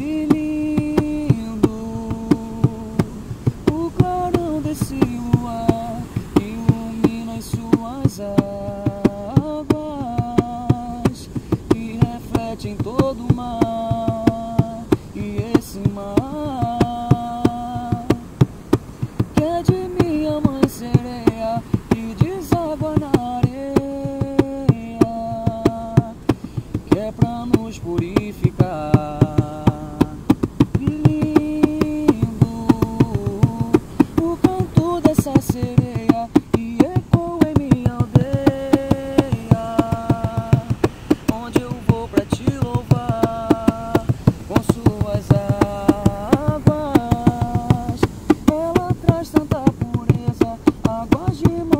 que lindo! O clarão desse luar ilumina as suas águas e reflete em todo o mar. E esse mar que é de minha mãe sereia e deságua na areia, que é pra nos purificar. de mão.